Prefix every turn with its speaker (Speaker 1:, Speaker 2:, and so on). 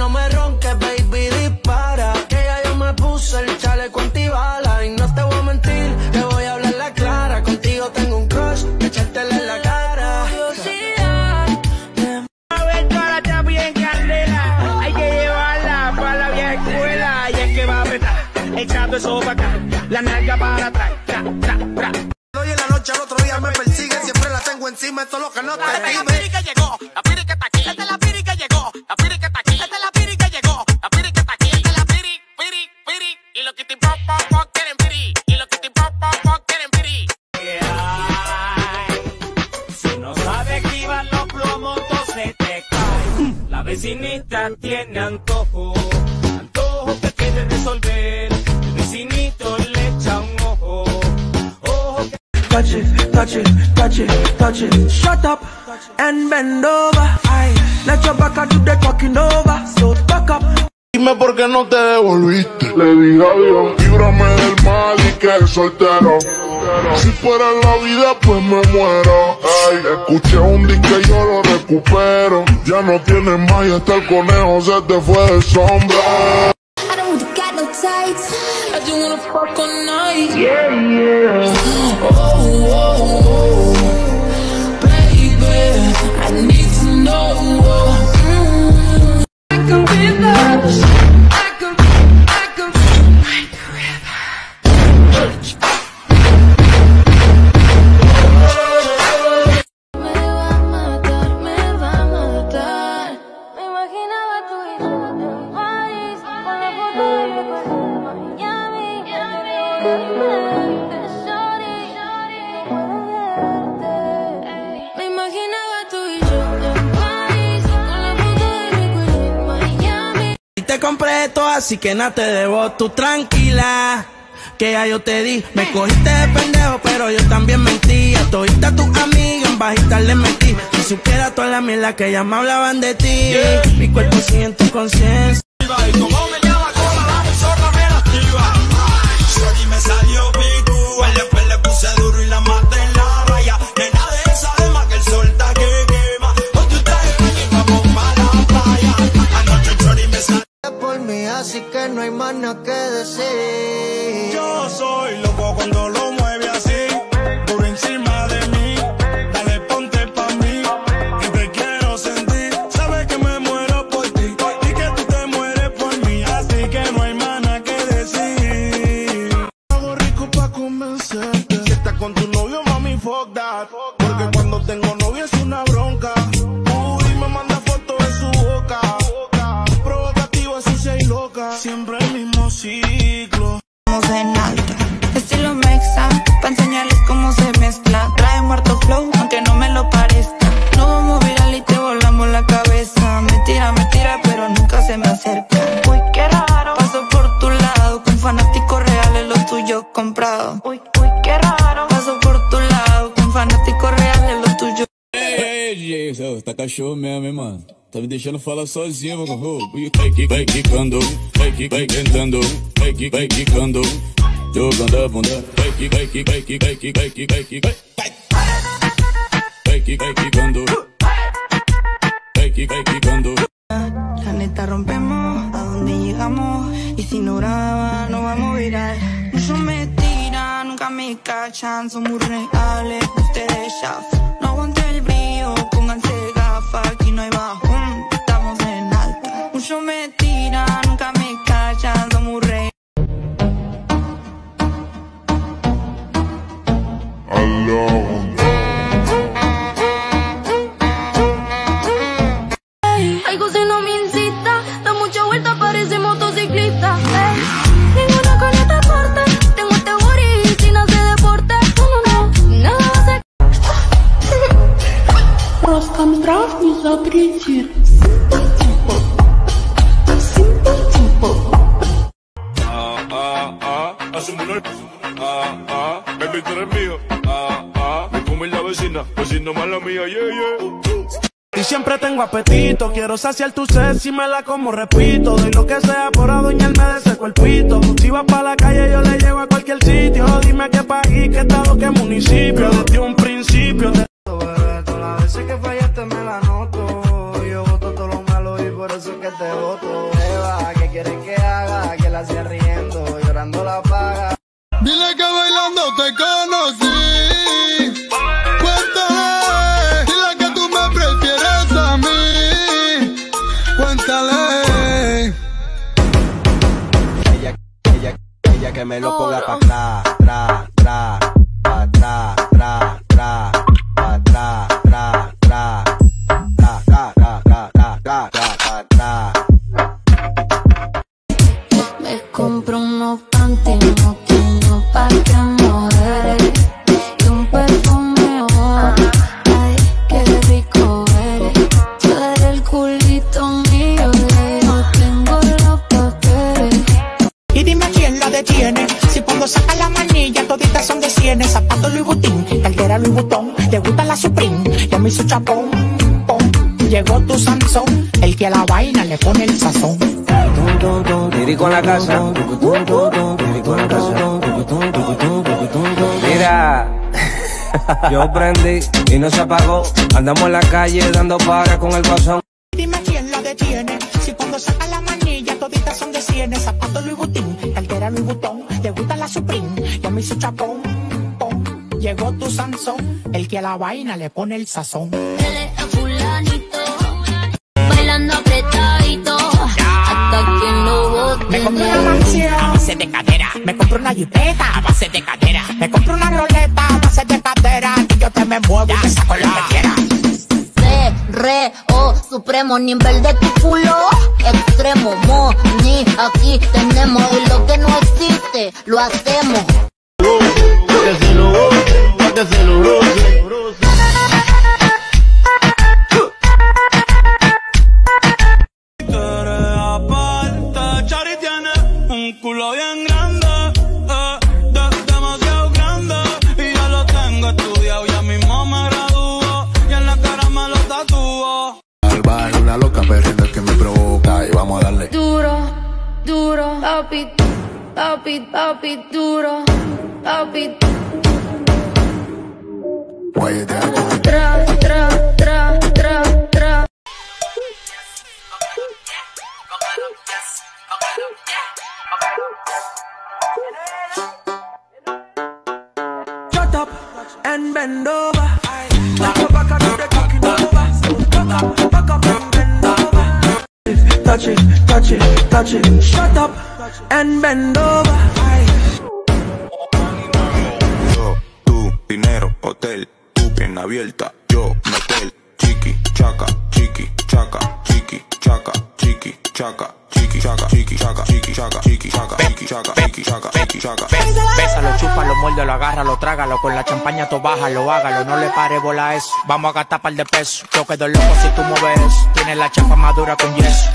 Speaker 1: no me ronques, baby, dispara. Que ya yo me puse el chaleco antibala. Y no te voy a mentir, te voy a hablar la clara. Contigo tengo un crush, echártela en la cara.
Speaker 2: A ver toda la chapi en candela. Hay que llevarla para la vieja escuela. Y es que va a apretar, echando eso para acá. La nalga para atrás. Tra, tra, tra.
Speaker 3: Hoy en la noche al otro día me persigue, siempre la tengo encima, esto es lo que no te
Speaker 4: la llegó,
Speaker 1: Touch it, touch it, touch it, touch it. Shut up and bend over. Aye, let your back do the talking over. So back up.
Speaker 5: Dime por qué no te devolviste. Le dije adiós, líbrame del mal y que soltero. Si fuera la vida, pues me muero. Ay, escuché un disco y yo lo recupero. Ya no tienes más y hasta el conejo se te fue de sombra.
Speaker 6: I don't want got no tights. I just wanna fuck all night.
Speaker 2: Yeah, yeah.
Speaker 6: Oh, oh, oh, baby, I need to know. Mm. I could be the, te
Speaker 1: compré todo, así que nada te debo. Tú tranquila, que ya yo te di. Me cogiste de pendejo, pero yo también mentía. Todita tus amigas en bajita le metí. Si supiera toda la mierda que ya me hablaban de ti. Mi cuerpo sigue en tu conciencia.
Speaker 7: Y como me llama cola, la zorra me activa. Shorty me salió
Speaker 8: tá cachorro mesmo, hein, mano? Tá me deixando falar sozinho, mano. Vai, que- vai quicando, vai, que- vai tentando, vai, que- vai quicando, jogando a bunda. Vai, que- vai, que- vai, que- vai, que- vai, que- vai, que- vai. Vai, que- vai quicando, vai, que- vai quicando.
Speaker 9: La neta rompemos, a dónde llegamos Y si no graba, no vamos a virar Muchos me tiran, nunca me cachan Son muy reales, ustedes ya Aquí no hay bajón, estamos en alta. Muchos me tiran, nunca me cachan Son muy
Speaker 5: Aló.
Speaker 6: Algo si no me incita, da mucha vuelta, parece
Speaker 5: ah, Ah, baby, mío. Ah, ah, me come la vecina, vecina mala mía, yeah, yeah.
Speaker 1: Y siempre tengo apetito, quiero saciar tu sed si me la como, repito. Doy lo que sea por adueñarme de ese cuerpito. Si vas para la calle, yo le llevo a cualquier sitio. Dime qué país, qué estado, qué municipio. Desde un principio te. Las veces que fallaste me la noto. Yo boto todo lo malo y
Speaker 3: por eso es que te voto. Eva, ¿qué quieres que haga? Que la siga riendo, llorando la paga.
Speaker 10: Dile que bailando te conocí. Cuéntale, dile que tú me prefieres a mí. Cuéntale.
Speaker 6: Ella, ella, ella que me lo ponga pa' atrás, tra, tra,
Speaker 11: toditas son de cienes. Zapato Louis Vuitton, cartera Louis Vuitton. Le gusta la Supreme, ya me hizo chapón. pom. Llegó tu Sansón, el que a la vaina le pone el sazón.
Speaker 6: Tirico en la casa. La casa. Mira, yo prendí y no se apagó. Andamos en la calle dando para con el guasón.
Speaker 11: Dime quién la detiene. Cuando saca la manilla toditas son de cienes. Zapato Louis Vuitton, cartera Louis Vuitton. Le gusta la Supreme, ya me hizo chapón. pom. Llegó tu Sansón, el que a la vaina le pone el sazón.
Speaker 7: fulanito Bailando apretadito Hasta que lo bote
Speaker 11: Me compré una mansión a base de cadera. Me compré una jipeta a base de cadera. Me compré una roleta a base de cadera. Y yo te me muevo y te saco lo que quieras.
Speaker 7: Re, re, supremo, nivel de tu culo extremo, money, aquí tenemos y lo que no existe, lo hacemos.
Speaker 12: Una loca perdiendo que me provoca y vamos a darle.
Speaker 7: Duro, duro, papi, papi, papi, duro, papi. Tra, tra, tra, tra, tra
Speaker 1: Shut up and bend over. touch it, touch it, touch it. Shut up and bend over.
Speaker 13: Yo, tu dinero, hotel, tu pierna abierta, yo, metel, chiqui, chaca, chiqui, chaca, chiqui, chaca, chiqui, chaca. Chiqui, chaca, chiqui, chaca, chiqui, chaca, chiqui, chaca, chiqui, chaca, chiqui, chaca, chiqui, chaca.
Speaker 11: Pésalo, chúpalo, muérdelo, agárralo, trágalo. Con la champaña tú bájalo, hágalo. No le pare bola eso. Vamos a gastar par de pesos. Toque de loco si tú mueves. Tienes la chapa madura con yeso.